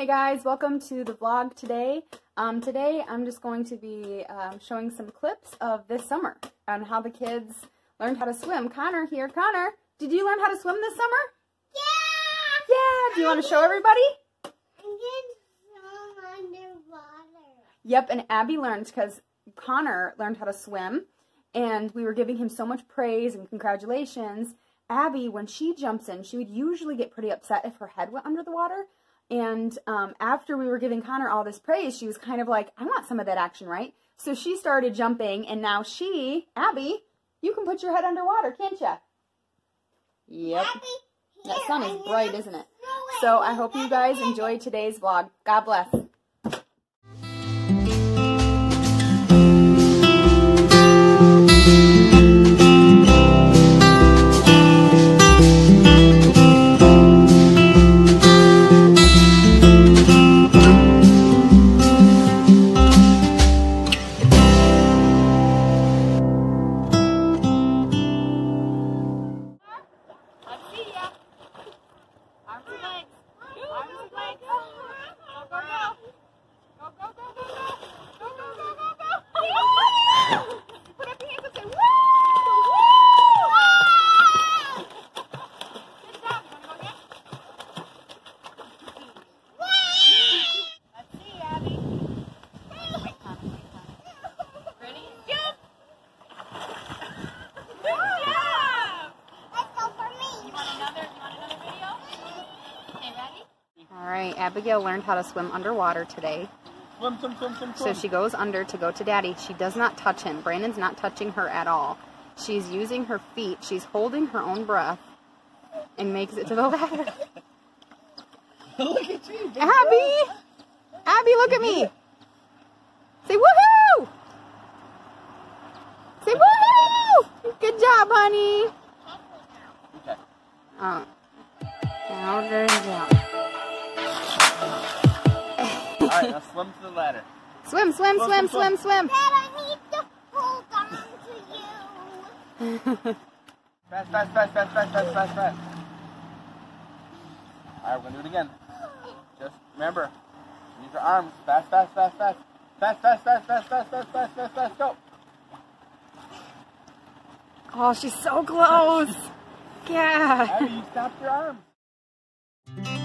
Hey guys, welcome to the vlog today. Um, today I'm just going to be um, showing some clips of this summer on how the kids learned how to swim. Connor here. Connor, did you learn how to swim this summer? Yeah! Yeah! Do you want to show everybody? I'm getting swim underwater. Yep, and Abby learned because Connor learned how to swim and we were giving him so much praise and congratulations. Abby, when she jumps in, she would usually get pretty upset if her head went under the water. And um, after we were giving Connor all this praise, she was kind of like, I want some of that action, right? So she started jumping, and now she, Abby, you can put your head underwater, can't you? Yep. Abby, That sun is bright, isn't it? So I hope you guys enjoyed today's vlog. God bless. Legs. Arms and legs. Go, go, go. Go, go, go, go, go, go, go, go. Woo! Put up your hands and say, woo! Woo! Good job. You want to go again? Let's see, Abby. Wait, Connor, wait, Connor. Ready? Jump! Good job! Let's go for me. You want another, you want another video? Okay, ready? All right, Abigail learned how to swim underwater today. Swim, swim, swim, swim, So she goes under to go to daddy. She does not touch him. Branden's not touching her at all. She's using her feet. She's holding her own breath and makes it to the ladder. Look at you. Abby! Abby, look at me. Say woohoo! Say woohoo! Good job, honey. Okay. Oh. Now good job. Right, now swim to the ladder. Swim, swim, swim, swim, swim. Dad, I need to hold on to you. Fast, fast, fast, fast, fast, fast, fast, fast. All right, we're gonna do it again. Just remember, use your arms. Fast, fast, fast, fast. Fast, fast, fast, fast, fast, fast, fast, fast, fast, go. Oh, she's so close. Yeah. Abby, you stopped your arms.